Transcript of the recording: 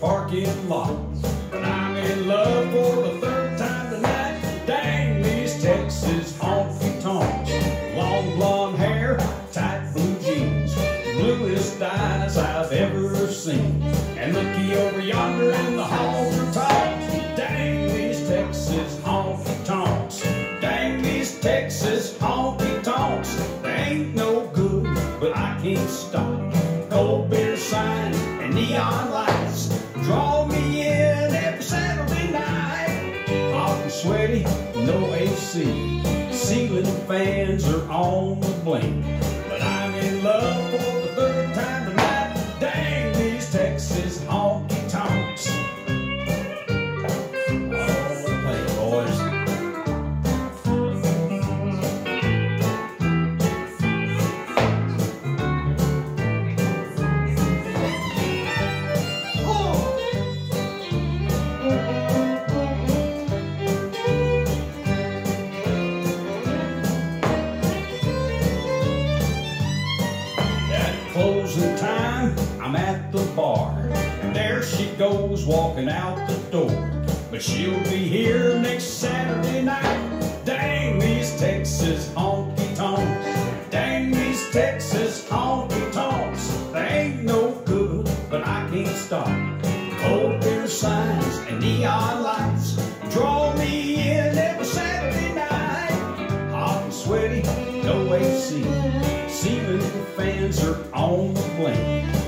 parking lot. I'm in love for the third time tonight. Dang these Texas honky tonks. Long blonde hair, tight blue jeans, bluest eyes I've ever seen. And looky over yonder in the for talks. Dang these Texas honky tonks. Dang these Texas honky tonks. They ain't no good, but I can't stop. AC. Ceiling fans are on the blink. I'm at the bar. And there she goes walking out the door. But she'll be here next Saturday night. Dang these Texas honky tonks. Dang these Texas honky tonks. They ain't no good, but I can't stop. Cold beer signs and neon lights draw me in every Saturday night. Hot and sweaty, no AC. Ceiling fans are on the blink.